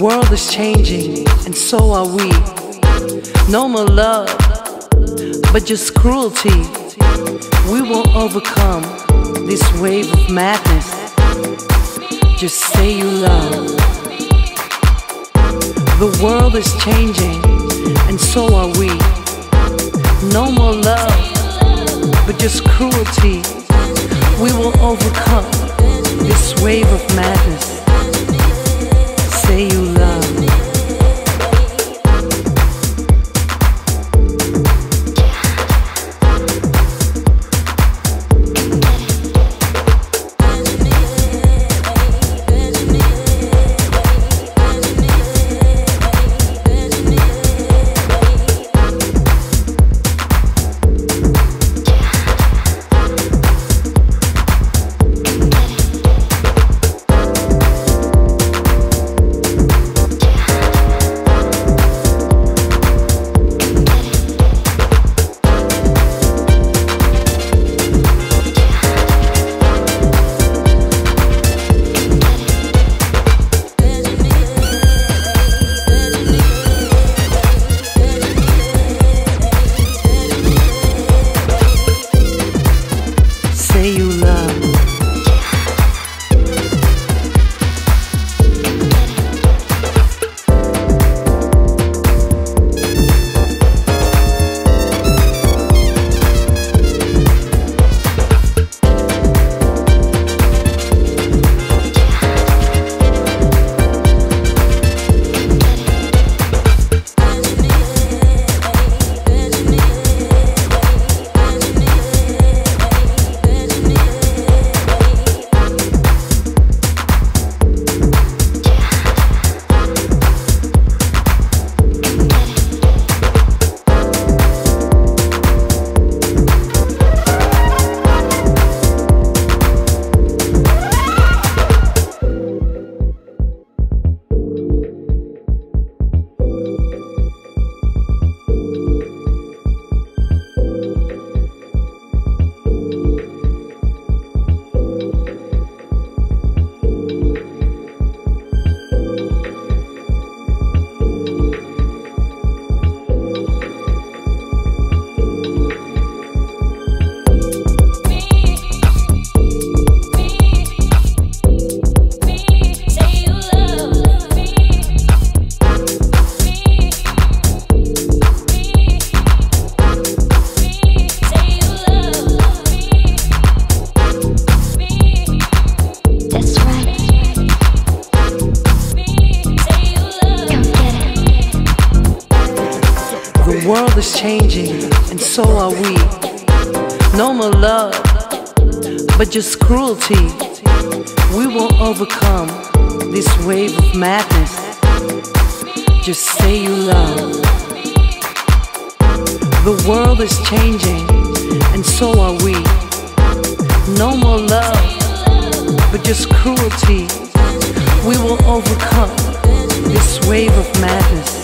world is changing, and so are we. No more love, but just cruelty. We will overcome this wave of madness. Just say you love. The world is changing, and so are we. No more love, but just cruelty. We will overcome this wave of madness. Is changing, and so are we. No more love, but just cruelty. We will overcome this wave of madness. Just say you love. The world is changing, and so are we. No more love, but just cruelty. We will overcome this wave of madness.